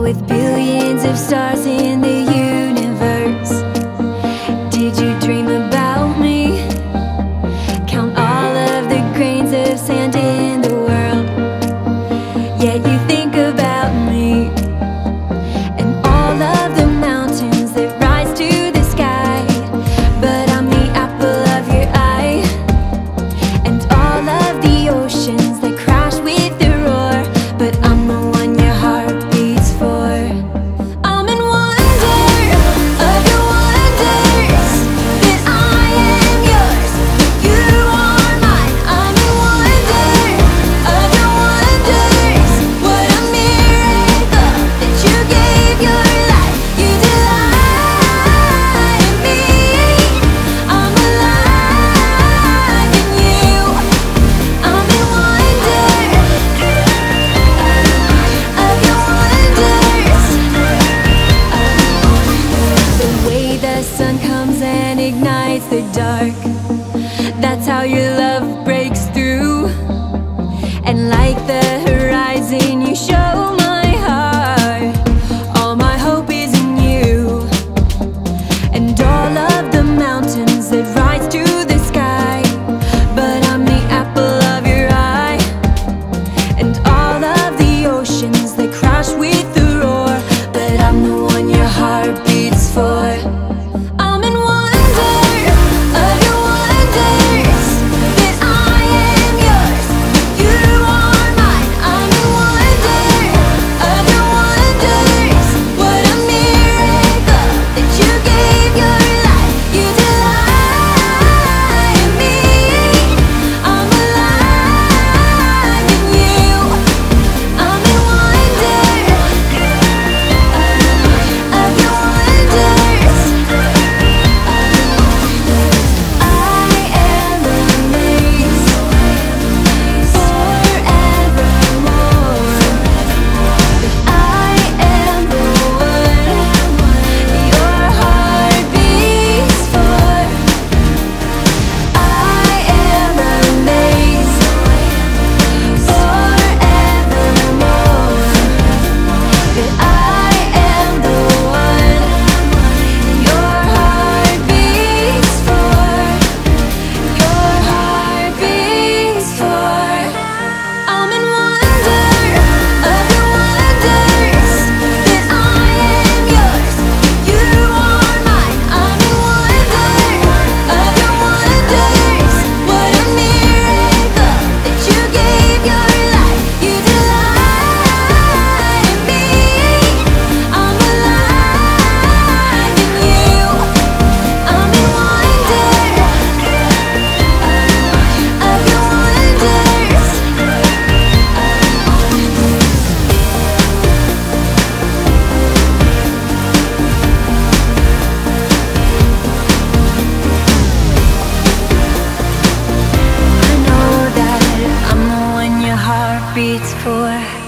with billions of stars in the universe. waits for.